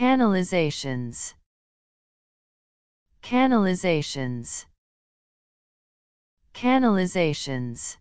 canalizations. Canalizations. Canalizations.